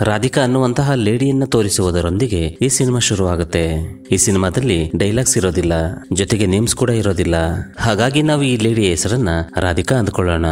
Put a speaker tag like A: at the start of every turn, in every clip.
A: ರಾಧಿಕಾ ಅನ್ನುವಂತಹ ಲೇಡಿಯನ್ನ ತೋರಿಸುವುದರೊಂದಿಗೆ ಈ ಸಿನಿಮಾ ಶುರುವಾಗುತ್ತೆ. ಈ ಸಿನಿಮಾದಲ್ಲಿ ಡೈಲಾಗ್ಸ್ ಇರೋದಿಲ್ಲ, ಜೊತೆಗೆ ನೇಮ್ಸ್ ಕೂಡ ಇರೋದಿಲ್ಲ. ಹಾಗಾಗಿ ನಾವು ಈ ಲೇಡಿಯ ಹೆಸರನ್ನ ರಾಧಿಕಾ ಅಂದ್ಕೊಳ್ಳೋಣ.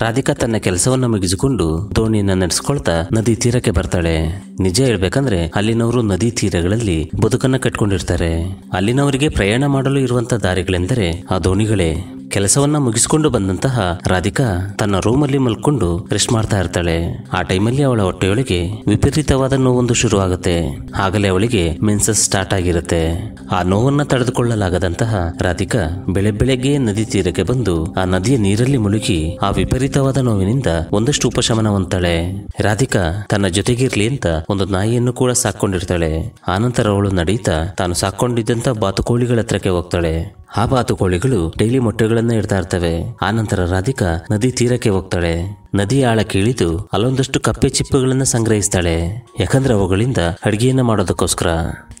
A: ರಾಧಿಕಾ ತನ್ನ ಕೆಲಸವನ್ನ ಮುಗಿಸಿಕೊಂಡು ದೋಣಿಯನ್ನ ನಡೆಸ್ಕೊಳ್ತಾ ನದಿ ತೀರಕ್ಕೆ ಬರ್ತಾಳೆ. ನಿಜ ಹೇಳ್ಬೇಕಂದ್ರೆ ಅಲ್ಲಿನವರು ನದಿ ತೀರಗಳಲ್ಲಿ ಬದುಕನ್ನ ಕಟ್ಕೊಂಡಿರ್ತಾರೆ. ಅಲ್ಲಿನವರಿಗೆ ಪ್ರಯಾಣ ಮಾಡಲು ಇರುವಂತ ದಾರಿಗಳೆಂದರೆ ಆ ದೋಣಿಗಳೇ. ಕೆಲಸವನ್ನ ಮುಗಿಸಿಕೊಂಡು ಬಂದಂತಹ ರಾಧಿಕಾ ತನ್ನ ರೂಮಲ್ಲಿ ಮಲ್ಕೊಂಡು ರೆಸ್ಟ್ ಮಾಡ್ತಾ ಇರ್ತಾಳೆ. ಆ ಟೈಮಲ್ಲಿ ಅವಳ ಹೊಟ್ಟೆಯೊಳಗೆ ವಿಪರೀತವಾದ ನೋವೊಂದು ಶುರುವಾಗುತ್ತೆ. ಆಗಲೇ ಅವಳಿಗೆ ಮೆನ್ಸಸ್ ಸ್ಟಾರ್ಟ್ ಆಗಿರುತ್ತೆ. ಆ ನೋವನ್ನ ತಡೆದುಕೊಳ್ಳಲಾಗದಂತಹ ರಾಧಿಕಾ ಬೆಳೆ ಬೆಳಗ್ಗೆ ನದಿ ತೀರಕ್ಕೆ ಬಂದು ಆ ನದಿಯ ನೀರಲ್ಲಿ ಮುಳುಗಿ ಆ ವಿಪರೀತವಾದ ನೋವಿನಿಂದ ಒಂದಷ್ಟು ಉಪಶಮನ ಹೊಂದ್ತಾಳೆ ರಾಧಿಕಾ ತನ್ನ ಜೊತೆಗಿರ್ಲಿ ಅಂತ ಒಂದು ನಾಯಿಯನ್ನು ಕೂಡ ಸಾಕೊಂಡಿರ್ತಾಳೆ ಆನಂತರ ಅವಳು ನಡೀತಾ ತಾನು ಸಾಕೊಂಡಿದ್ದಂತ ಬಾತುಕೋಳಿಗಳ ಹತ್ರಕ್ಕೆ ಹೋಗ್ತಾಳೆ. ಆ ಬಾತುಕೋಳಿಗಳು ಡೈಲಿ ಮೊಟ್ಟೆಗಳನ್ನ ಇಡ್ತಾ ಇರ್ತವೆ. ಆನಂತರ ರಾಧಿಕಾ ನದಿ ತೀರಕ್ಕೆ ಹೋಗ್ತಾಳೆ. ನದಿ ಆಳಕ್ಕೆ ಇಳಿದು ಅಲ್ಲೊಂದಷ್ಟು ಕಪ್ಪೆ ಚಿಪ್ಪುಗಳನ್ನ ಸಂಗ್ರಹಿಸ್ತಾಳೆ. ಯಾಕಂದ್ರೆ ಅವುಗಳಿಂದ ಅಡಿಗೆಯನ್ನ ಮಾಡೋದಕ್ಕೋಸ್ಕರ.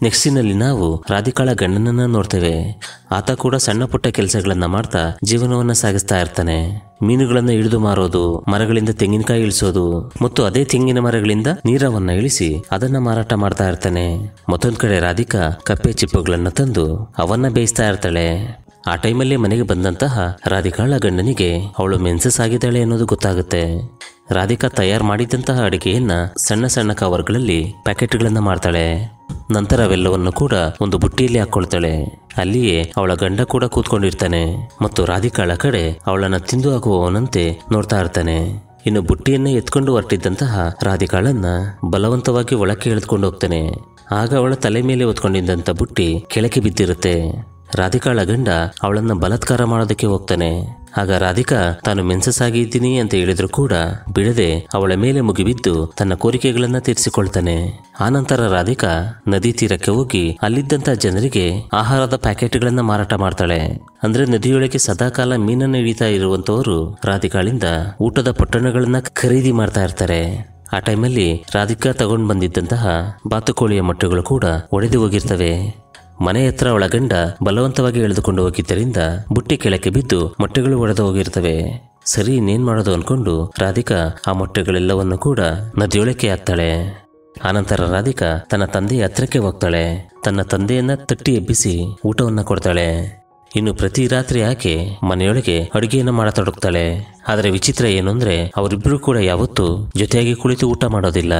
A: ನೆಕ್ಸ್ಟಿನಲ್ಲಿ ನಾವು ರಾಧಿಕಾಳ ಗಂಡನನ್ನ ನೋಡ್ತೇವೆ. ಆತ ಕೂಡ ಸಣ್ಣ ಪುಟ್ಟ ಕೆಲಸಗಳನ್ನ ಮಾಡ್ತಾ ಜೀವನವನ್ನ ಸಾಗಿಸ್ತಾ ಇರ್ತಾನೆ. ಮೀನುಗಳನ್ನ ಇಳಿದು ಮಾರೋದು, ಮರಗಳಿಂದ ತೆಂಗಿನಕಾಯಿ ಇಳಿಸೋದು, ಮತ್ತು ಅದೇ ತೆಂಗಿನ ಮರಗಳಿಂದ ನೀರವನ್ನ ಇಳಿಸಿ ಅದನ್ನ ಮಾರಾಟ ಮಾಡ್ತಾ ಇರ್ತಾನೆ. ಮತ್ತೊಂದ್ ಕಡೆ ರಾಧಿಕಾ ಕಪ್ಪೆ ಚಿಪ್ಪುಗಳನ್ನ ತಂದು ಅವನ್ನ ಬೇಯಿಸ್ತಾ ಇರ್ತಾಳೆ. ಆ ಟೈಮಲ್ಲಿ ಮನೆಗೆ ಬಂದಂತಹ ರಾಧಿಕಾಳ ಗಂಡನಿಗೆ ಅವಳು ಮೆನ್ಸಸ್ ಆಗಿದ್ದಾಳೆ ಅನ್ನೋದು ಗೊತ್ತಾಗುತ್ತೆ. ರಾಧಿಕಾ ತಯಾರು ಮಾಡಿದಂತಹ ಅಡಿಗೆಯನ್ನ ಸಣ್ಣ ಸಣ್ಣ ಕವರ್ಗಳಲ್ಲಿ ಪ್ಯಾಕೆಟ್ಗಳನ್ನು ಮಾಡ್ತಾಳೆ. ನಂತರ ಅವೆಲ್ಲವನ್ನು ಕೂಡ ಒಂದು ಬುಟ್ಟಿಯಲ್ಲಿ ಹಾಕೊಳ್ತಾಳೆ. ಅಲ್ಲಿಯೇ ಅವಳ ಗಂಡ ಕೂಡ ಕೂತ್ಕೊಂಡಿರ್ತಾನೆ ಮತ್ತು ರಾಧಿಕಾಳ ಕಡೆ ಅವಳನ್ನ ತಿಂದು ಹಾಕುವವನಂತೆ ನೋಡ್ತಾ ಇರ್ತಾನೆ. ಇನ್ನು ಬುಟ್ಟಿಯನ್ನ ಎತ್ಕೊಂಡು ಹೊರಟಿದ್ದಂತಹ ರಾಧಿಕಾಳನ್ನ ಬಲವಂತವಾಗಿ ಒಳಕ್ಕೆ ಎಳೆದುಕೊಂಡು ಹೋಗ್ತಾನೆ. ಆಗ ಅವಳ ತಲೆ ಮೇಲೆ ಹೊತ್ಕೊಂಡಿದ್ದಂಥ ಬುಟ್ಟಿ ಕೆಳಕ್ಕೆ ಬಿದ್ದಿರುತ್ತೆ. ರಾಧಿಕಾಳ ಗಂಡ ಅವಳನ್ನ ಬಲತ್ಕಾರ ಮಾಡೋದಕ್ಕೆ ಹೋಗ್ತಾನೆ. ಆಗ ರಾಧಿಕಾ, ತಾನು ಮೆನ್ಸಸ್ ಆಗಿದ್ದೀನಿ ಅಂತ ಹೇಳಿದ್ರು ಕೂಡ ಬಿಡದೆ ಅವಳ ಮೇಲೆ ಮುಗಿಬಿದ್ದು ತನ್ನ ಕೋರಿಕೆಗಳನ್ನ ತೀರಿಸಿಕೊಳ್ತಾನೆ. ಆನಂತರ ರಾಧಿಕಾ ನದಿ ತೀರಕ್ಕೆ ಹೋಗಿ ಅಲ್ಲಿದ್ದಂತ ಜನರಿಗೆ ಆಹಾರದ ಪ್ಯಾಕೆಟ್ಗಳನ್ನ ಮಾರಾಟ ಮಾಡ್ತಾಳೆ. ಅಂದ್ರೆ ನದಿಯೊಳಗೆ ಸದಾಕಾಲ ಮೀನನ್ನು ಹಿಡಿತಾ ಇರುವಂತವರು ರಾಧಿಕಾಳಿಂದ ಊಟದ ಪೊಟ್ಟಣಗಳನ್ನ ಖರೀದಿ ಮಾಡ್ತಾ ಇರ್ತಾರೆ. ಆ ಟೈಮಲ್ಲಿ ರಾಧಿಕಾ ತಗೊಂಡು ಬಂದಿದ್ದಂತಹ ಬಾತುಕೋಳಿಯ ಮೊಟ್ಟೆಗಳು ಕೂಡ ಒಡೆದು ಹೋಗಿರ್ತವೆ. ಮನೆ ಹತ್ರ ಅವಳ ಗಂಡ ಬಲವಂತವಾಗಿ ಎಳೆದುಕೊಂಡು ಹೋಗಿದ್ದರಿಂದ ಬುಟ್ಟಿ ಕೆಳಕ್ಕೆ ಬಿದ್ದು ಮೊಟ್ಟೆಗಳು ಒಡೆದು ಹೋಗಿರ್ತವೆ. ಸರಿ, ಇನ್ನೇನ್ ಮಾಡೋದು ಅನ್ಕೊಂಡು ರಾಧಿಕಾ ಆ ಮೊಟ್ಟೆಗಳೆಲ್ಲವನ್ನು ಕೂಡ ನದಿಯೊಳಕ್ಕೆ ಹಾಕ್ತಾಳೆ. ಆನಂತರ ರಾಧಿಕಾ ತನ್ನ ತಂದೆಯ ಹತ್ರಕ್ಕೆ ಹೋಗ್ತಾಳೆ. ತನ್ನ ತಂದೆಯನ್ನ ತಟ್ಟಿ ಎಬ್ಬಿಸಿ ಊಟವನ್ನ ಕೊಡ್ತಾಳೆ. ಇನ್ನು ಪ್ರತಿ ರಾತ್ರಿ ಆಕೆ ಮನೆಯೊಳಗೆ ಅಡುಗೆಯನ್ನು ಮಾಡತೊಡಗ್ತಾಳೆ. ಆದರೆ ವಿಚಿತ್ರ ಏನು ಅಂದ್ರೆ ಅವರಿಬ್ಬರು ಕೂಡ ಯಾವತ್ತೂ ಜೊತೆಯಾಗಿ ಕುಳಿತು ಊಟ ಮಾಡೋದಿಲ್ಲ.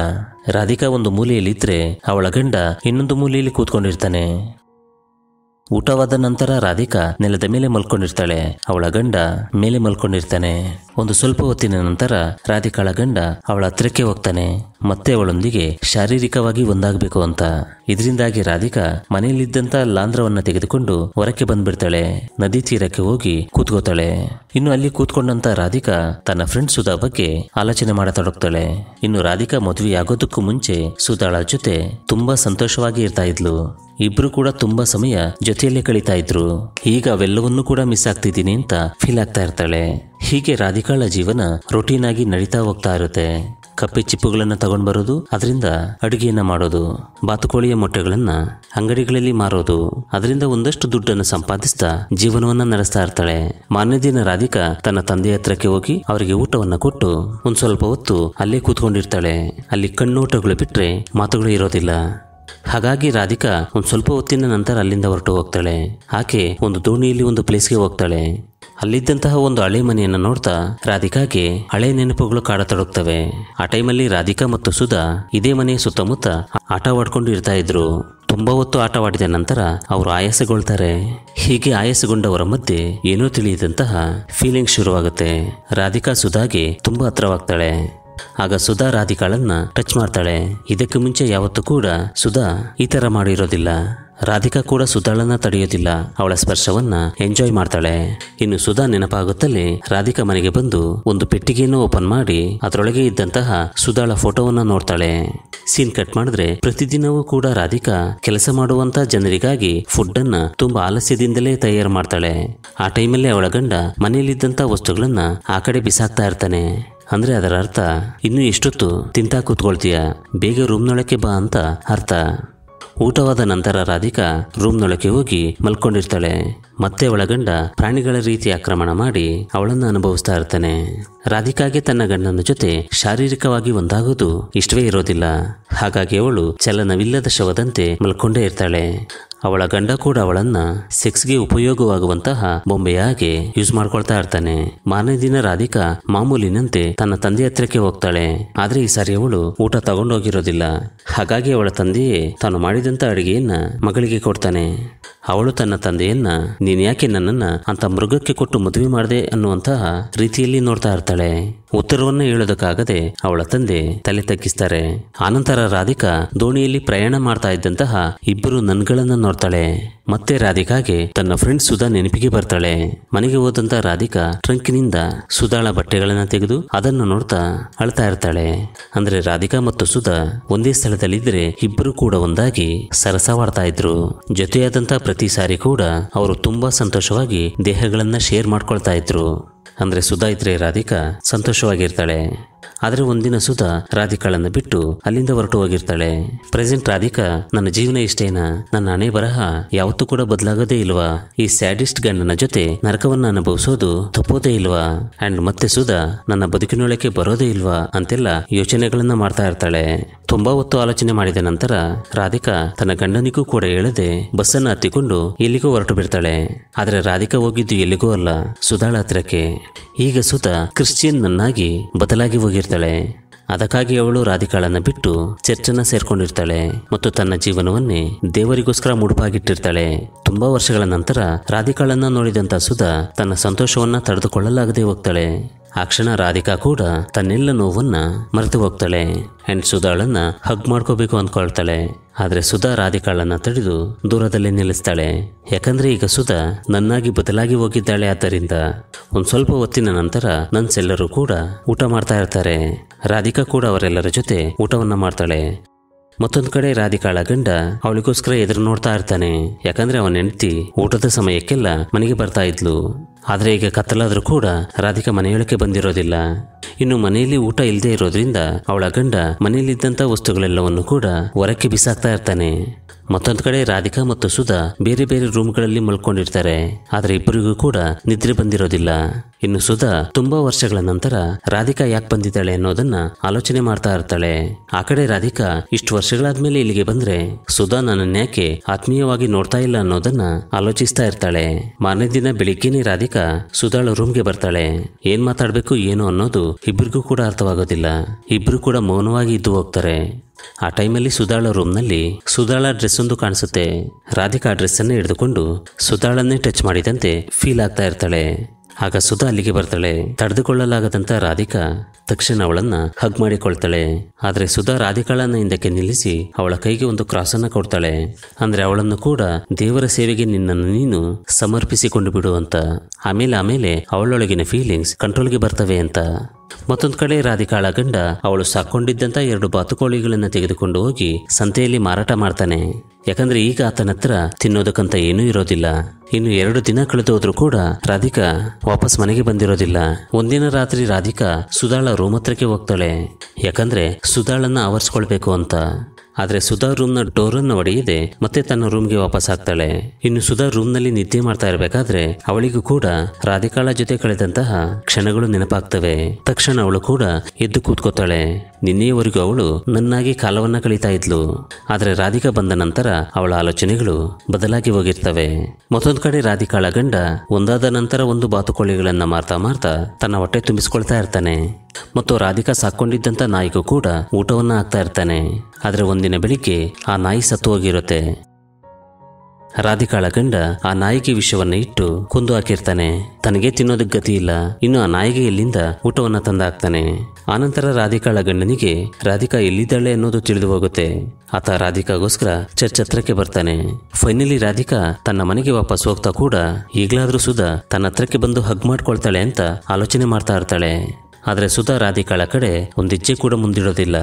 A: ರಾಧಿಕಾ ಒಂದು ಮೂಲೆಯಲ್ಲಿ ಇದ್ರೆ ಅವಳ ಗಂಡ ಇನ್ನೊಂದು ಮೂಲೆಯಲ್ಲಿ ಕೂತ್ಕೊಂಡಿರ್ತಾನೆ. ಊಟವಾದ ನಂತರ ರಾಧಿಕಾ ನೆಲದ ಮೇಲೆ ಮಲ್ಕೊಂಡಿರ್ತಾಳೆ. ಅವಳ ಗಂಡ ಮೇಲೆ ಮಲ್ಕೊಂಡಿರ್ತಾನೆ. ಒಂದು ಸ್ವಲ್ಪ ಹೊತ್ತಿನ ನಂತರ ರಾಧಿಕಾಳ ಗಂಡ ಅವಳ ಹತ್ರಕ್ಕೆ ಹೋಗ್ತಾನೆ. ಮತ್ತೆ ಅವಳೊಂದಿಗೆ ಶಾರೀರಿಕವಾಗಿ ಒಂದಾಗಬೇಕು ಅಂತ. ಇದರಿಂದಾಗಿ ರಾಧಿಕಾ ಮನೆಯಲ್ಲಿದ್ದಂತ ಲಾಂಧ್ರವನ್ನ ತೆಗೆದುಕೊಂಡು ಹೊರಕ್ಕೆ ಬಂದ್ಬಿಡ್ತಾಳೆ. ನದಿ ತೀರಕ್ಕೆ ಹೋಗಿ ಕೂತ್ಕೋತಾಳೆ. ಇನ್ನು ಅಲ್ಲಿ ಕೂತ್ಕೊಂಡಂತ ರಾಧಿಕಾ ತನ್ನ ಫ್ರೆಂಡ್ ಸುಧಾ ಬಗ್ಗೆ ಆಲೋಚನೆ ಮಾಡತೊಡಗ್ತಾಳೆ. ಇನ್ನು ರಾಧಿಕಾ ಮದುವೆ ಆಗೋದಕ್ಕೂ ಮುಂಚೆ ಸುಧಾಳ ಜೊತೆ ತುಂಬಾ ಸಂತೋಷವಾಗಿ ಇರ್ತಾ ಇದ್ಲು. ಇಬ್ರು ಕೂಡ ತುಂಬಾ ಸಮಯ ಜೊತೆಯಲ್ಲೇ ಕಳೀತಾ ಇದ್ರು. ಈಗ ಅವೆಲ್ಲವನ್ನೂ ಕೂಡ ಮಿಸ್ ಆಗ್ತಿದ್ದೀನಿ ಅಂತ ಫೀಲ್ ಆಗ್ತಾ ಇರ್ತಾಳೆ. ಹೀಗೆ ರಾಧಿಕಾಳ ಜೀವನ ರೊಟೀನ್ ಆಗಿ ನಡೀತಾ ಹೋಗ್ತಾ ಇರುತ್ತೆ. ಕಪ್ಪೆ ಚಿಪ್ಪುಗಳನ್ನ ತಗೊಂಡ್ ಬರೋದು, ಅದರಿಂದ ಅಡುಗೆಯನ್ನ ಮಾಡೋದು, ಬಾತುಕೋಳಿಯ ಮೊಟ್ಟೆಗಳನ್ನ ಅಂಗಡಿಗಳಲ್ಲಿ ಮಾರೋದು, ಅದರಿಂದ ಒಂದಷ್ಟು ದುಡ್ಡನ್ನು ಸಂಪಾದಿಸ್ತಾ ಜೀವನವನ್ನ ನಡೆಸ್ತಾ ಇರ್ತಾಳೆ. ಮಾನ್ಯ ದಿನ ರಾಧಿಕಾ ತನ್ನ ತಂದೆಯ ಹತ್ರಕ್ಕೆ ಹೋಗಿ ಅವರಿಗೆ ಊಟವನ್ನ ಕೊಟ್ಟು ಒಂದು ಸ್ವಲ್ಪ ಹೊತ್ತು ಅಲ್ಲೇ ಕೂತ್ಕೊಂಡಿರ್ತಾಳೆ. ಅಲ್ಲಿ ಕಣ್ಣೋಟಗಳು ಬಿಟ್ಟರೆ ಮಾತುಗಳು ಇರೋದಿಲ್ಲ. ಹಾಗಾಗಿ ರಾಧಿಕಾ ಒಂದು ಸ್ವಲ್ಪ ಹೊತ್ತಿನ ನಂತರ ಅಲ್ಲಿಂದ ಹೊರಟು ಹೋಗ್ತಾಳೆ. ಆಕೆ ಒಂದು ದೋಣಿಯಲ್ಲಿ ಒಂದು ಪ್ಲೇಸ್ಗೆ ಹೋಗ್ತಾಳೆ. ಅಲ್ಲಿದ್ದಂತಹ ಒಂದು ಹಳೆ ಮನೆಯನ್ನು ನೋಡ್ತಾ ರಾಧಿಕಾಗೆ ಹಳೆ ನೆನಪುಗಳು ಕಾಡತೊಡಗ್ತವೆ. ಆ ಟೈಮಲ್ಲಿ ರಾಧಿಕಾ ಮತ್ತು ಸುಧಾ ಇದೇ ಮನೆಯ ಸುತ್ತಮುತ್ತ ಆಟವಾಡ್ಕೊಂಡು ಇರ್ತಾ ಇದ್ರು. ತುಂಬಾ ಹೊತ್ತು ಆಟವಾಡಿದ ನಂತರ ಅವರು ಆಯಾಸಗೊಳ್ತಾರೆ. ಹೀಗೆ ಆಯಾಸಗೊಂಡವರ ಮಧ್ಯೆ ಏನೋ ತಿಳಿಯದಂತಹ ಫೀಲಿಂಗ್ ಶುರುವಾಗುತ್ತೆ. ರಾಧಿಕಾ ಸುಧಾಗೆ ತುಂಬಾ ಹತ್ರವಾಗ್ತಾಳೆ. ಆಗ ಸುಧಾ ರಾಧಿಕಾಳನ್ನ ಟಚ್ ಮಾಡ್ತಾಳೆ. ಇದಕ್ಕೆ ಮುಂಚೆ ಯಾವತ್ತೂ ಕೂಡ ಸುಧಾ ಈ ತರ ಮಾಡಿರೋದಿಲ್ಲ. ರಾಧಿಕಾ ಕೂಡ ಸುಧಾಳನ್ನ ತಡೆಯೋದಿಲ್ಲ. ಅವಳ ಸ್ಪರ್ಶವನ್ನ ಎಂಜಾಯ್ ಮಾಡ್ತಾಳೆ. ಇನ್ನು ಸುಧಾ ನೆನಪಾಗುತ್ತಲೇ ರಾಧಿಕಾ ಮನೆಗೆ ಬಂದು ಒಂದು ಪೆಟ್ಟಿಗೆಯನ್ನು ಓಪನ್ ಮಾಡಿ ಅದರೊಳಗೆ ಇದ್ದಂತಹ ಸುಧಾಳ ಫೋಟೋವನ್ನ ನೋಡ್ತಾಳೆ. ಸೀನ್ ಕಟ್ ಮಾಡಿದ್ರೆ ಪ್ರತಿದಿನವೂ ಕೂಡ ರಾಧಿಕಾ ಕೆಲಸ ಮಾಡುವಂತ ಜನರಿಗಾಗಿ ಫುಡ್ ಅನ್ನ ತುಂಬಾ ಆಲಸ್ಯದಿಂದಲೇ ತಯಾರು ಮಾಡ್ತಾಳೆ. ಆ ಟೈಮಲ್ಲಿ ಅವಳ ಗಂಡ ಮನೆಯಲ್ಲಿದ್ದಂತ ವಸ್ತುಗಳನ್ನ ಆ ಕಡೆ ಬಿಸಾಕ್ತಾ ಇರ್ತಾನೆ. ಅಂದ್ರೆ ಅದರ ಅರ್ಥ, ಇನ್ನು ಎಷ್ಟೊತ್ತು ತಿಂತಾ ಕೂತ್ಕೊಳ್ತೀಯ? ಬೇಗ ರೂಮ್ನೊಳಕ್ಕೆ ಬಾ ಅಂತ ಅರ್ಥ. ಊಟವಾದ ನಂತರ ರಾಧಿಕಾ ರೂಮ್ನೊಳಗೆ ಹೋಗಿ ಮಲ್ಕೊಂಡಿರ್ತಾಳೆ. ಮತ್ತೆ ಒಳಗಂಡ ಗಂಡ ಪ್ರಾಣಿಗಳ ರೀತಿ ಆಕ್ರಮಣ ಮಾಡಿ ಅವಳನ್ನು ಅನುಭವಿಸ್ತಾ ಇರ್ತಾನೆ. ರಾಧಿಕಾಗೆ ತನ್ನ ಗಂಡನ ಜೊತೆ ಶಾರೀರಿಕವಾಗಿ ಒಂದಾಗೋದು ಇಷ್ಟವೇ ಇರೋದಿಲ್ಲ. ಹಾಗಾಗಿ ಅವಳು ಚಲನವಿಲ್ಲದ ಶವದಂತೆ ಮಲ್ಕೊಂಡೇ ಇರ್ತಾಳೆ. ಅವಳ ಗಂಡ ಕೂಡ ಅವಳನ್ನ ಸೆಕ್ಸ್ಗೆ ಉಪಯೋಗವಾಗುವಂತಹ ಬೊಂಬೆಯಾಗಿ ಯೂಸ್ ಮಾಡ್ಕೊಳ್ತಾ ಇರ್ತಾನೆ. ಮಾರನೇ ದಿನ ರಾಧಿಕಾ ಮಾಮೂಲಿನಂತೆ ತನ್ನ ತಂದೆ ಹತ್ರಕ್ಕೆ ಹೋಗ್ತಾಳೆ. ಆದ್ರೆ ಈ ಸಾರಿ ಅವಳು ಊಟ ತಗೊಂಡೋಗಿರೋದಿಲ್ಲ. ಹಾಗಾಗಿ ಅವಳ ತಂದೆಯೇ ತಾನು ಮಾಡಿದಂತ ಅಡಿಗೆಯನ್ನ ಮಗಳಿಗೆ ಕೊಡ್ತಾನೆ. ಅವಳು ತನ್ನ ತಂದೆಯನ್ನ ನೀನ್ಯಾಕೆ ನನ್ನನ್ನ ಅಂತ ಮೃಗಕ್ಕೆ ಕೊಟ್ಟು ಮದುವೆ ಮಾಡಿದೆ ಅನ್ನುವಂತಹ ರೀತಿಯಲ್ಲಿ ನೋಡ್ತಾ ಇರ್ತಾಳೆ. ಉತ್ತರವನ್ನ ಹೇಳೋದಕ್ಕಾಗದೆ ಅವಳ ತಂದೆ ತಲೆ ತಗ್ಗಿಸ್ತಾರೆ. ಆನಂತರ ರಾಧಿಕಾ ದೋಣಿಯಲ್ಲಿ ಪ್ರಯಾಣ ಮಾಡ್ತಾ ಇದ್ದಂತಹ ಇಬ್ಬರು ನನ್ಗಳನ್ನ ನೋಡ್ತಾಳೆ. ಮತ್ತೆ ರಾಧಿಕಾಗೆ ತನ್ನ ಫ್ರೆಂಡ್ ಸುಧಾ ನೆನಪಿಗೆ ಬರ್ತಾಳೆ. ಮನೆಗೆ ಹೋದಂತ ರಾಧಿಕಾ ಟ್ರಂಕಿನಿಂದ ಸುಧಾಳ ಬಟ್ಟೆಗಳನ್ನ ತೆಗೆದು ಅದನ್ನು ನೋಡ್ತಾ ಅಳ್ತಾ ಇರ್ತಾಳೆ. ಅಂದ್ರೆ ರಾಧಿಕಾ ಮತ್ತು ಸುಧಾ ಒಂದೇ ಸ್ಥಳದಲ್ಲಿದ್ರೆ ಇಬ್ಬರು ಕೂಡ ಒಂದಾಗಿ ಸರಸವಾಡ್ತಾ ಇದ್ರು. ಜೊತೆಯಾದಂತ ಪ್ರತಿ ಸಾರಿ ಕೂಡ ಅವರು ತುಂಬಾ ಸಂತೋಷವಾಗಿ ದೇಹಗಳನ್ನ ಶೇರ್ ಮಾಡ್ಕೊಳ್ತಾ ಇದ್ರು. ಅಂದ್ರೆ ಸುಧಾ ರಾಧಿಕಾ ಸಂತೋಷವಾಗಿರ್ತಾಳೆ. ಆದರೆ ಒಂದಿನ ಸುಧಾ ರಾಧಿಕಾಳನ್ನು ಬಿಟ್ಟು ಅಲ್ಲಿಂದ ಹೊರಟು ಹೋಗಿರ್ತಾಳೆ. ಪ್ರೆಸೆಂಟ್ ರಾಧಿಕಾ ನನ್ನ ಜೀವನ ಇಷ್ಟೇನಾ? ನನ್ನ ಹಣೆ ಬರಹ ಯಾವತ್ತೂ ಕೂಡ ಬದಲಾಗೋದೇ ಇಲ್ವಾ? ಈ ಸ್ಯಾಡಿಸ್ಟ್ ಗಂಡನ ಜೊತೆ ನರಕವನ್ನ ಅನುಭವಿಸೋದು ತಪ್ಪೋದೇ ಇಲ್ವಾ? ಅಂಡ್ ಮತ್ತೆ ಸುಧಾ ನನ್ನ ಬದುಕಿನೊಳಕ್ಕೆ ಬರೋದೇ ಇಲ್ವಾ? ಅಂತೆಲ್ಲ ಯೋಚನೆಗಳನ್ನ ಮಾಡ್ತಾ ಇರ್ತಾಳೆ. ತುಂಬಾ ಹೊತ್ತು ಆಲೋಚನೆ ಮಾಡಿದ ನಂತರ ರಾಧಿಕಾ ತನ್ನ ಗಂಡನಿಗೂ ಕೂಡ ಹೇಳದೆ ಬಸ್ಸನ್ನು ಹತ್ತಿಕೊಂಡು ಎಲ್ಲಿಗೂ ಹೊರಟು ಬಿಡ್ತಾಳೆ. ಆದ್ರೆ ರಾಧಿಕಾ ಹೋಗಿದ್ದು ಎಲ್ಲಿಗೂ ಅಲ್ಲ, ಸುಧಾಳ ಹತ್ರಕ್ಕೆ. ಈಗ ಸುಧಾ ಕ್ರಿಶ್ಚಿಯನ್ ನನ್ನಾಗಿ ಬದಲಾಗಿ ಹೋಗಿರ್ತಾಳೆ. ಅದಕ್ಕಾಗಿ ಅವಳು ರಾಧಿಕಾಳನ್ನ ಬಿಟ್ಟು ಚರ್ಚನ್ನ ಸೇರ್ಕೊಂಡಿರ್ತಾಳೆ ಮತ್ತು ತನ್ನ ಜೀವನವನ್ನೇ ದೇವರಿಗೋಸ್ಕರ ಮುಡುಪಾಗಿಟ್ಟಿರ್ತಾಳೆ. ತುಂಬಾ ವರ್ಷಗಳ ನಂತರ ರಾಧಿಕಾಳನ್ನ ನೋಡಿದಂತ ಸುಧಾ ತನ್ನ ಸಂತೋಷವನ್ನ ತಡೆದುಕೊಳ್ಳಲಾಗದೆ ಹೋಗ್ತಾಳೆ. ಆ ಕ್ಷಣ ರಾಧಿಕಾ ಕೂಡ ತನ್ನೆಲ್ಲ ನೋವನ್ನ ಮರೆತು ಹೋಗ್ತಾಳೆ. ಅಂಡ್ ಸುಧಾಳನ್ನ ಹಗ್ ಮಾಡ್ಕೋಬೇಕು ಅಂದ್ಕೊಳ್ತಾಳೆ. ಆದ್ರೆ ಸುಧಾ ರಾಧಿಕಾಳನ್ನ ತಡೆದು ದೂರದಲ್ಲೇ ನಿಲ್ಲಿಸ್ತಾಳೆ. ಯಾಕಂದ್ರೆ ಈಗ ಸುಧಾ ನನ್ನಾಗಿ ಬದಲಾಗಿ ಹೋಗಿದ್ದಾಳೆ. ಆದ್ದರಿಂದ ಒಂದು ಸ್ವಲ್ಪ ಹೊತ್ತಿನ ನಂತರ ನನ್ಸೆಲ್ಲರೂ ಕೂಡ ಊಟ ಮಾಡ್ತಾ ಇರ್ತಾರೆ. ರಾಧಿಕಾ ಕೂಡ ಅವರೆಲ್ಲರ ಜೊತೆ ಊಟವನ್ನ ಮಾಡ್ತಾಳೆ. ಮತ್ತೊಂದು ಕಡೆ ರಾಧಿಕಾಳ ಗಂಡ ಅವಳಿಗೋಸ್ಕರ ಎದುರು ನೋಡ್ತಾ ಇರ್ತಾನೆ. ಯಾಕಂದ್ರೆ ಅವನ ಹೆಂಡತಿ ಊಟದ ಸಮಯಕ್ಕೆಲ್ಲ ಮನೆಗೆ ಬರ್ತಾ ಇದ್ಲು. ಆದರೆ ಈಗ ಕತ್ತಲಾದರೂ ಕೂಡ ರಾಧಿಕಾ ಮನೆಯೊಳಕ್ಕೆ ಬಂದಿರೋದಿಲ್ಲ. ಇನ್ನು ಮನೆಯಲ್ಲಿ ಊಟ ಇಲ್ಲದೆ ಇರೋದ್ರಿಂದ ಅವಳ ಗಂಡ ಮನೆಯಲ್ಲಿದ್ದಂಥ ವಸ್ತುಗಳೆಲ್ಲವನ್ನು ಕೂಡ ಹೊರಕ್ಕೆ ಬಿಸಾಕ್ತಾ ಇರ್ತಾನೆ. ಮತ್ತೊಂದು ಕಡೆ ರಾಧಿಕಾ ಮತ್ತು ಸುಧಾ ಬೇರೆ ಬೇರೆ ರೂಮ್ಗಳಲ್ಲಿ ಮಲ್ಕೊಂಡಿರ್ತಾರೆ. ಆದ್ರೆ ಇಬ್ಬರಿಗೂ ಕೂಡ ನಿದ್ರೆ ಬಂದಿರೋದಿಲ್ಲ. ಇನ್ನು ಸುಧಾ ತುಂಬಾ ವರ್ಷಗಳ ನಂತರ ರಾಧಿಕಾ ಯಾಕೆ ಬಂದಿದ್ದಾಳೆ ಅನ್ನೋದನ್ನ ಆಲೋಚನೆ ಮಾಡ್ತಾ ಇರ್ತಾಳೆ. ಆ ಕಡೆ ರಾಧಿಕಾ ಇಷ್ಟು ವರ್ಷಗಳಾದ್ಮೇಲೆ ಇಲ್ಲಿಗೆ ಬಂದ್ರೆ ಸುಧಾ ನನ್ನನ್ನ ಯಾಕೆ ಆತ್ಮೀಯವಾಗಿ ನೋಡ್ತಾ ಇಲ್ಲ ಅನ್ನೋದನ್ನ ಆಲೋಚಿಸ್ತಾ ಇರ್ತಾಳೆ. ಮಾರನೇ ದಿನ ಬೆಳಿಗ್ಗೆನೆ ರಾಧಿಕಾ ಸುಧಾಳ ರೂಮ್ಗೆ ಬರ್ತಾಳೆ. ಏನ್ ಮಾತಾಡ್ಬೇಕು, ಏನು ಅನ್ನೋದು ಇಬ್ಬರಿಗೂ ಕೂಡ ಅರ್ಥವಾಗೋದಿಲ್ಲ. ಇಬ್ರು ಕೂಡ ಮೌನವಾಗಿ ಇದ್ದು ಹೋಗ್ತಾರೆ. ಆ ಟೈಮಲ್ಲಿ ಸುಧಾಳ ರೂಮ್ನಲ್ಲಿ ಸುಧಾಳ ಡ್ರೆಸ್ ಒಂದು ಕಾಣಿಸುತ್ತೆ. ರಾಧಿಕಾ ಡ್ರೆಸ್ಸನ್ನು ಹಿಡಿದುಕೊಂಡು ಸುಧಾಳನ್ನೇ ಟಚ್ ಮಾಡಿದಂತೆ ಫೀಲ್ ಆಗ್ತಾ ಇರ್ತಾಳೆ. ಆಗ ಸುಧಾ ಅಲ್ಲಿಗೆ ಬರ್ತಾಳೆ. ತಡೆದುಕೊಳ್ಳಲಾಗದಂತ ರಾಧಿಕಾ ತಕ್ಷಣ ಅವಳನ್ನ ಹಗ್ ಮಾಡಿಕೊಳ್ತಾಳೆ. ಆದ್ರೆ ಸುಧಾ ರಾಧಿಕಾಳನ್ನ ಹಿಂದಕ್ಕೆ ನಿಲ್ಲಿಸಿ ಅವಳ ಕೈಗೆ ಒಂದು ಕ್ರಾಸ್ ಅನ್ನ ಕೊಡ್ತಾಳೆ. ಅಂದ್ರೆ ಅವಳನ್ನು ಕೂಡ ದೇವರ ಸೇವೆಗೆ ನಿನ್ನನ್ನು ನೀನು ಸಮರ್ಪಿಸಿಕೊಂಡು ಬಿಡು ಅಂತ. ಆಮೇಲೆ ಆಮೇಲೆ ಅವಳೊಳಗಿನ ಫೀಲಿಂಗ್ಸ್ ಕಂಟ್ರೋಲ್ಗೆ ಬರ್ತವೆ ಅಂತ. ಮತ್ತೊಂದು ಕಡೆ ರಾಧಿಕಾಳ ಗಂಡ ಅವಳು ಸಾಕೊಂಡಿದ್ದಂತ ಎರಡು ಬಾತುಕೋಳಿಗಳನ್ನು ತೆಗೆದುಕೊಂಡು ಹೋಗಿ ಸಂತೆಯಲ್ಲಿ ಮಾರಾಟ ಮಾಡ್ತಾನೆ. ಯಾಕಂದ್ರೆ ಈಗ ಆತನ ಹತ್ರ ತಿನ್ನೋದಕ್ಕಂತ ಏನೂ ಇರೋದಿಲ್ಲ. ಇನ್ನು ಎರಡು ದಿನ ಕಳೆದು ಹೋದ್ರೂ ಕೂಡ ರಾಧಿಕಾ ವಾಪಸ್ ಮನೆಗೆ ಬಂದಿರೋದಿಲ್ಲ. ಒಂದಿನ ರಾತ್ರಿ ರಾಧಿಕಾ ಸುಧಾಳ ರೂಮ್ ಹತ್ರಕ್ಕೆ ಹೋಗ್ತಾಳೆ. ಯಾಕಂದ್ರೆ ಸುಧಾಳನ್ನ ಆವರಿಸ್ಕೊಳ್ಬೇಕು ಅಂತ. ಆದ್ರೆ ಸುಧಾ ರೂಮ್ನ ಡೋರನ್ನು ಒಡೆಯದೆ ಮತ್ತೆ ತನ್ನ ರೂಮ್ಗೆ ವಾಪಸ್ ಆಗ್ತಾಳೆ. ಇನ್ನು ಸುಧಾ ರೂಮ್ನಲ್ಲಿ ನಿದ್ದೆ ಮಾಡ್ತಾ ಇರಬೇಕಾದ್ರೆ ಅವಳಿಗೂ ಕೂಡ ರಾಧಿಕಾಳ ಜೊತೆ ಕಳೆದಂತಹ ಕ್ಷಣಗಳು ನೆನಪಾಗ್ತವೆ. ತಕ್ಷಣ ಅವಳು ಕೂಡ ಎದ್ದು ಕೂತ್ಕೋತಾಳೆ. ನಿನ್ನೆಯವರೆಗೂ ಅವಳು ನನ್ನಾಗಿ ಕಾಲವನ್ನ ಕಳೀತಾ ಇದ್ಲು. ಆದರೆ ರಾಧಿಕಾ ಬಂದ ನಂತರ ಅವಳ ಆಲೋಚನೆಗಳು ಬದಲಾಗಿ ಹೋಗಿರ್ತವೆ. ಮತ್ತೊಂದು ಕಡೆ ರಾಧಿಕಾಳ ಗಂಡ ಒಂದಾದ ನಂತರ ಒಂದು ಬಾತುಕೋಳಿಗಳನ್ನ ಮಾರ್ತಾ ಮಾರ್ತಾ ತನ್ನ ಹೊಟ್ಟೆ ತುಂಬಿಸ್ಕೊಳ್ತಾ ಇರ್ತಾನೆ. ಮತ್ತು ರಾಧಿಕಾ ಸಾಕೊಂಡಿದ್ದಂಥ ನಾಯಿಗೂ ಕೂಡ ಊಟವನ್ನ ಹಾಕ್ತಾ ಇರ್ತಾನೆ. ಆದರೆ ಒಂದಿನ ಬೆಳಿಗ್ಗೆ ಆ ನಾಯಿ ಸತ್ತು ಹೋಗಿರುತ್ತೆ. ರಾಧಿಕಾಳ ಗಂಡ ಆ ನಾಯಿಗೆ ವಿಷವನ್ನು ಇಟ್ಟು ಕೊಂದು ಹಾಕಿರ್ತಾನೆ. ತನಗೆ ತಿನ್ನೋದಕ್ಕೆ ಗತಿ ಇಲ್ಲ. ಇನ್ನು ಆ ನಾಯಿಗೆ ಎಲ್ಲಿಂದ ಊಟವನ್ನ ತಂದಾಕ್ತಾನೆ. ಆನಂತರ ರಾಧಿಕಾಳ ಗಂಡನಿಗೆ ರಾಧಿಕಾ, ಎಲ್ಲಿದ್ದಾಳೆ ಅನ್ನೋದು ತಿಳಿದು ಹೋಗುತ್ತೆ. ಆತ ರಾಧಿಕಾಗೋಸ್ಕರ ಚರ್ಚ್ ಹತ್ರಕ್ಕೆ ಬರ್ತಾನೆ. ಫೈನಲಿ ರಾಧಿಕಾ ತನ್ನ ಮನೆಗೆ ವಾಪಸ್ ಹೋಗ್ತಾ ಕೂಡ ಈಗಲಾದ್ರೂ ಸುಧಾ ತನ್ನ ಹತ್ರಕ್ಕೆ ಬಂದು ಹಗ್ ಮಾಡ್ಕೊಳ್ತಾಳೆ ಅಂತ ಆಲೋಚನೆ ಮಾಡ್ತಾ ಇರ್ತಾಳೆ. ಆದರೆ ಸುಧಾ ರಾಧಿಕಾಳ ಕಡೆ ಒಂದಿಜ್ಜೆ ಕೂಡ ಮುಂದಿಡೋದಿಲ್ಲ.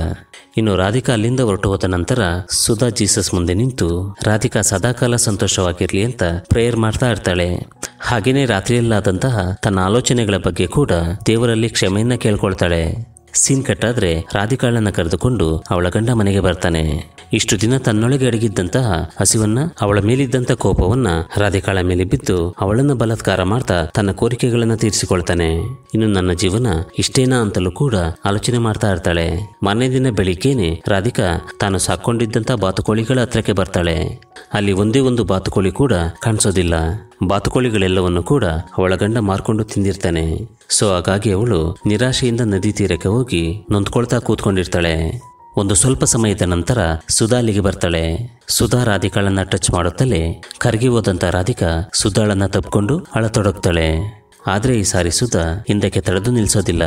A: ಇನ್ನು ರಾಧಿಕಾ ಅಲ್ಲಿಂದ ಹೊರಟು ಹೋದ ನಂತರ ಸುಧಾ ಜೀಸಸ್ ಮುಂದೆ ನಿಂತು, ರಾಧಿಕಾ, ಸದಾಕಾಲ ಸಂತೋಷವಾಗಿರ್ಲಿ ಅಂತ ಪ್ರೇಯರ್ ಮಾಡ್ತಾ ಇರ್ತಾಳೆ. ಹಾಗೇನೇ ರಾತ್ರಿಯಲ್ಲಾದಂತಹ ತನ್ನ ಆಲೋಚನೆಗಳ ಬಗ್ಗೆ ಕೂಡ ದೇವರಲ್ಲಿ ಕ್ಷಮೆಯನ್ನ ಕೇಳ್ಕೊಳ್ತಾಳೆ. ಸೀನ್ ಕಟ್ ಕಟ್ಟಾದ್ರೆ ರಾಧಿಕಾಳನ್ನ ಕರೆದುಕೊಂಡು ಅವಳ ಗಂಡ ಮನೆಗೆ ಬರ್ತಾನೆ. ಇಷ್ಟು ದಿನ ತನ್ನೊಳಗೆ ಅಡಗಿದ್ದಂತಹ ಹಸಿವನ್ನ, ಅವಳ ಮೇಲಿದ್ದಂತ ಕೋಪವನ್ನ ರಾಧಿಕಾಳ ಮೇಲೆ ಬಿದ್ದು ಅವಳನ್ನ ಬಲಾತ್ಕಾರ ಮಾಡ್ತಾ ತನ್ನ ಕೋರಿಕೆಗಳನ್ನ ತೀರಿಸಿಕೊಳ್ತಾನೆ. ಇನ್ನು ನನ್ನ ಜೀವನ ಇಷ್ಟೇನಾ ಅಂತಲೂ ಕೂಡ ಆಲೋಚನೆ ಮಾಡ್ತಾ ಇರ್ತಾಳೆ. ಮನೆ ದಿನ ಬೆಳಿಗ್ಗೆನೆ ರಾಧಿಕಾ ತಾನು ಸಾಕೊಂಡಿದ್ದಂತ ಬಾತುಕೋಳಿಗಳ ಹತ್ರಕ್ಕೆ ಬರ್ತಾಳೆ. ಅಲ್ಲಿ ಒಂದೇ ಒಂದು ಬಾತುಕೋಳಿ ಕೂಡ ಕಾಣಿಸೋದಿಲ್ಲ. ಬಾತುಕೋಳಿಗಳೆಲ್ಲವನ್ನು ಕೂಡ ಅವಳ ಗಂಡ ಮಾರ್ಕೊಂಡು ತಿಂದಿರ್ತಾನೆ. ಸೊ ಹಾಗಾಗಿ ಅವಳು ನಿರಾಶೆಯಿಂದ ನದಿ ತೀರಕ್ಕೆ ಹೋಗಿ ನೊಂದ್ಕೊಳ್ತಾ ಕೂತ್ಕೊಂಡಿರ್ತಾಳೆ. ಒಂದು ಸ್ವಲ್ಪ ಸಮಯದ ನಂತರ ಸುಧಾ ಅಲ್ಲಿಗೆ ಬರ್ತಾಳೆ. ಸುಧಾ ರಾಧಿಕಾಳನ್ನ ಟಚ್ ಮಾಡುತ್ತಲೇ ಕರಗಿ ಹೋದಂತ ರಾಧಿಕಾ ಸುಧಾಳನ್ನ ತಪ್ಪಿಕೊಂಡು ಅಳತೊಡಗ್ತಾಳೆ. ಆದ್ರೆ ಈ ಸಾರಿ ಸುಧಾ ಹಿಂದಕ್ಕೆ ತಡೆದು ನಿಲ್ಲಿಸೋದಿಲ್ಲ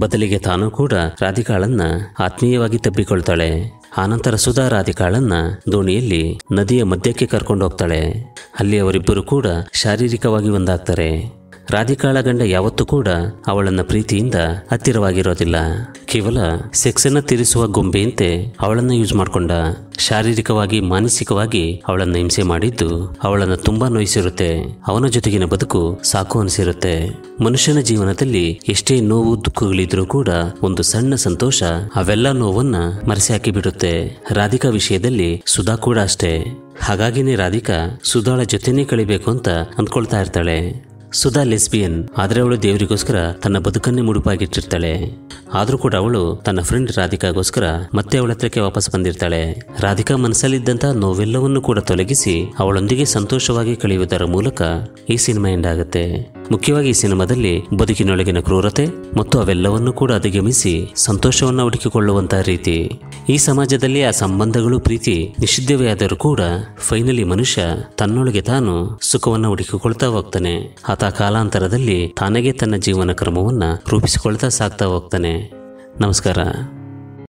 A: ಬದಲಿಗೆ ತಾನೂ ಕೂಡ ರಾಧಿಕಾಳನ್ನ ಆತ್ಮೀಯವಾಗಿ ತಬ್ಬಿಕೊಳ್ತಾಳೆ. ಆನಂತರ ಸುಧಾ ರಾಧಿಕಾಳನ್ನ ದೋಣಿಯಲ್ಲಿ ನದಿಯ ಮಧ್ಯಕ್ಕೆ ಕರ್ಕೊಂಡು ಹೋಗ್ತಾಳೆ. ಅಲ್ಲಿ ಅವರಿಬ್ಬರು ಕೂಡ ಶಾರೀರಿಕವಾಗಿ ಒಂದಾಗ್ತಾರೆ. ರಾಧಿಕಾಳ ಗಂಡ ಯಾವತ್ತೂ ಕೂಡ ಅವಳನ್ನ ಪ್ರೀತಿಯಿಂದ ಹತ್ತಿರವಾಗಿರೋದಿಲ್ಲ. ಕೇವಲ ಸೆಕ್ಸನ್ನ ತೀರಿಸುವ ಗೊಂಬೆಯಂತೆ ಅವಳನ್ನ ಯೂಸ್ ಮಾಡಿಕೊಂಡ. ಶಾರೀರಿಕವಾಗಿ, ಮಾನಸಿಕವಾಗಿ ಅವಳನ್ನ ಹಿಂಸೆ ಮಾಡಿದ್ದು ಅವಳನ್ನ ತುಂಬಾ ನೋಯಿಸಿರುತ್ತೆ. ಅವನ ಜೊತೆಗಿನ ಬದುಕು ಸಾಕು ಅನಿಸಿರುತ್ತೆ. ಮನುಷ್ಯನ ಜೀವನದಲ್ಲಿ ಎಷ್ಟೇ ನೋವು, ದುಃಖಗಳಿದ್ರೂ ಕೂಡ ಒಂದು ಸಣ್ಣ ಸಂತೋಷ ಅವೆಲ್ಲ ನೋವನ್ನ ಮರೆಸಿ ಹಾಕಿಬಿಡುತ್ತೆ ರಾಧಿಕಾ ವಿಷಯದಲ್ಲಿ ಸುಧಾ ಕೂಡ ಅಷ್ಟೇ. ಹಾಗಾಗಿನೇ ರಾಧಿಕಾ ಸುಧಾಳ ಜೊತೆನೇ ಕಳಿಬೇಕು ಅಂತ ಅಂದ್ಕೊಳ್ತಾ ಇರ್ತಾಳೆ. ಸುಧಾ ಲೆಸ್ಬಿಯನ್. ಆದರೆ ಅವಳು ದೇವರಿಗೋಸ್ಕರ ತನ್ನ ಬದುಕನ್ನೇ ಮುಡುಪಾಗಿಟ್ಟಿರ್ತಾಳೆ. ಆದರೂ ಕೂಡ ಅವಳು ತನ್ನ ಫ್ರೆಂಡ್ ರಾಧಿಕಾಗೋಸ್ಕರ ಮತ್ತೆ ಅವಳ ಹತ್ರಕ್ಕೆ ವಾಪಸ್ ಬಂದಿರ್ತಾಳೆ. ರಾಧಿಕಾ ಮನಸ್ಸಲ್ಲಿದ್ದಂಥ ನೋವೆಲ್ಲವನ್ನು ಕೂಡ ತೊಲಗಿಸಿ ಅವಳೊಂದಿಗೆ ಸಂತೋಷವಾಗಿ ಕಳೆಯುವುದರ ಮೂಲಕ ಈ ಸಿನಿಮಾ ಎಂಡ್ ಮುಖ್ಯವಾಗಿ ಈ ಸಿನಿಮಾದಲ್ಲಿ ಬದುಕಿನೊಳಗಿನ ಕ್ರೂರತೆ ಮತ್ತು ಅವೆಲ್ಲವನ್ನೂ ಕೂಡ ಅಧಿಗಮಿಸಿ ಸಂತೋಷವನ್ನು ಹುಡುಕಿಕೊಳ್ಳುವಂತಹ ರೀತಿ. ಈ ಸಮಾಜದಲ್ಲಿ ಆ ಸಂಬಂಧಗಳು ಪ್ರೀತಿ ನಿಷಿದ್ಧವೇ ಆದರೂ ಕೂಡ ಫೈನಲಿ ಮನುಷ್ಯ ತನ್ನೊಳಗೆ ತಾನು ಸುಖವನ್ನು ಹುಡುಕಿಕೊಳ್ತಾ ಹೋಗ್ತಾನೆ. ಆತ ಕಾಲಾಂತರದಲ್ಲಿ ತಾನಾಗೆ ತನ್ನ ಜೀವನ ಕ್ರಮವನ್ನು ರೂಪಿಸಿಕೊಳ್ತಾ ಸಾಗ್ತಾ ಹೋಗ್ತಾನೆ. ನಮಸ್ಕಾರ.